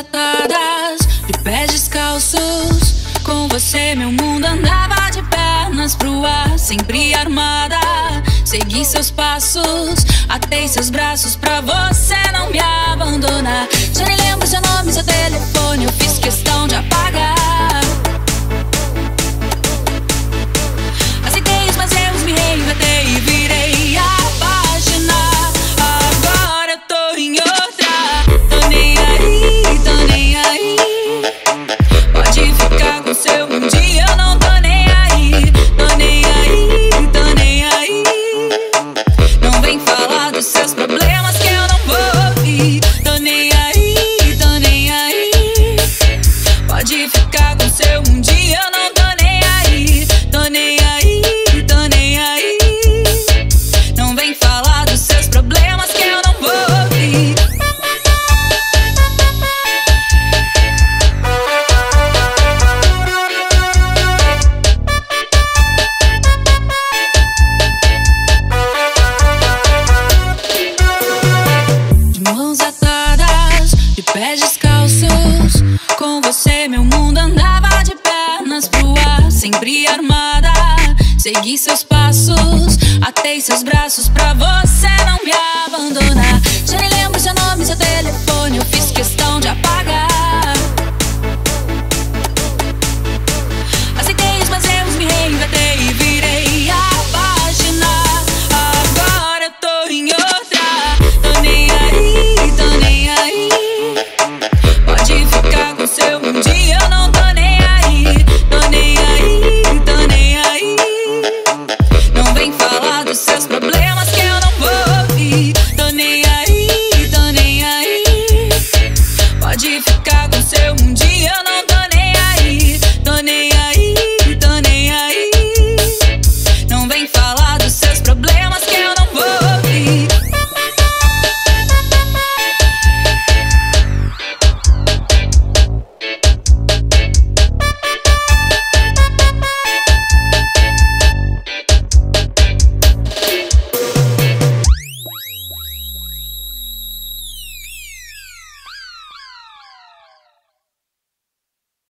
mãos atadas, de pés descalços. Com você, meu mundo andava de pernas pro ar, sempre armada. Segui seus passos, atei seus braços pra você pés sempre armada. Segui seus passos, atei seus braços pra você não me abandonar.